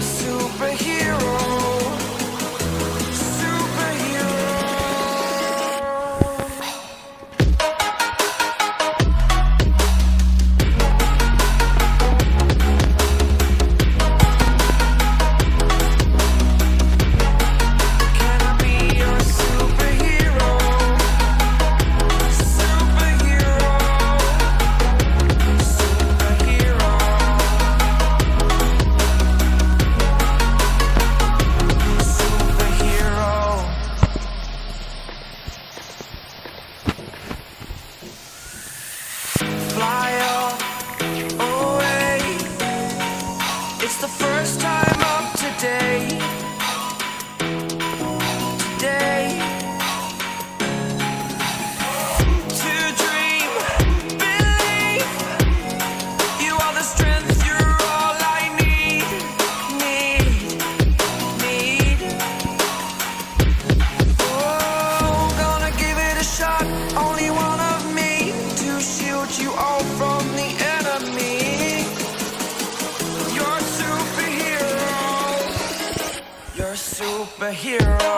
super superhero.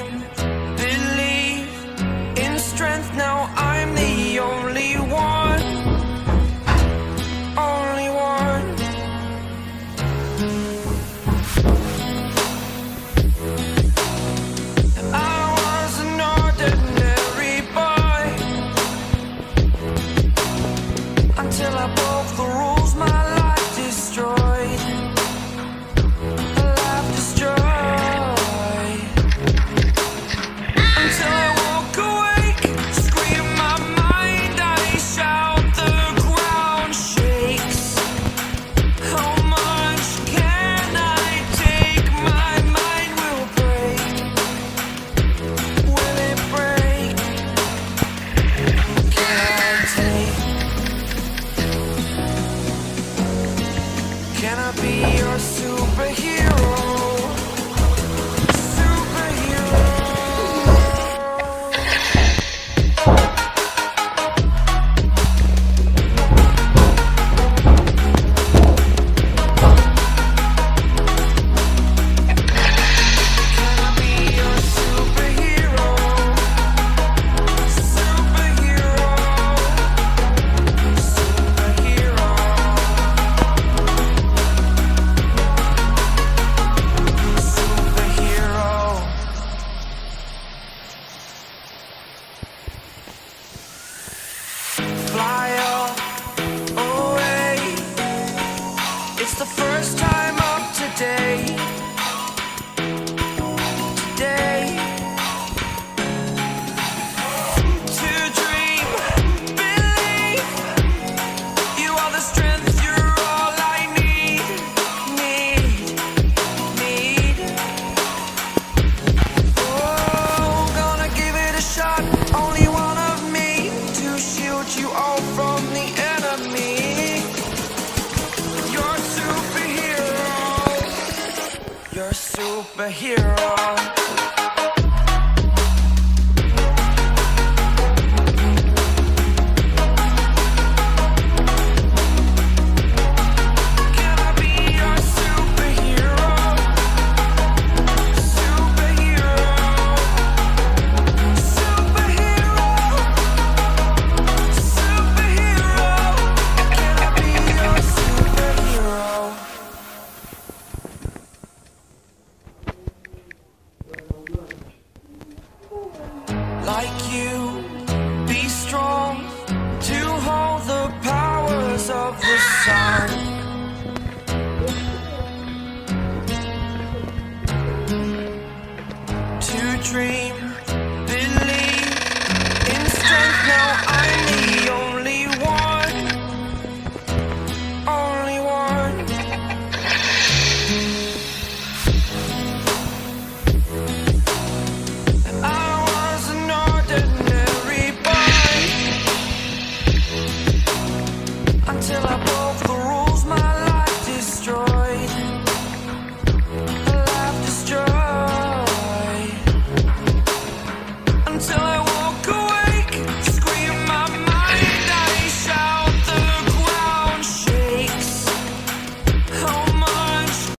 you. first time superhero.